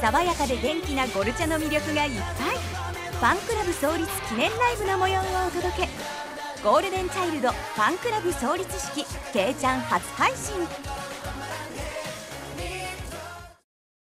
爽やかで元気なゴルチャの魅力がいっぱい。ファンクラブ創立記念ライブの模様をお届け。ゴールデンチャイルドファンクラブ創立式けいちゃん初配信。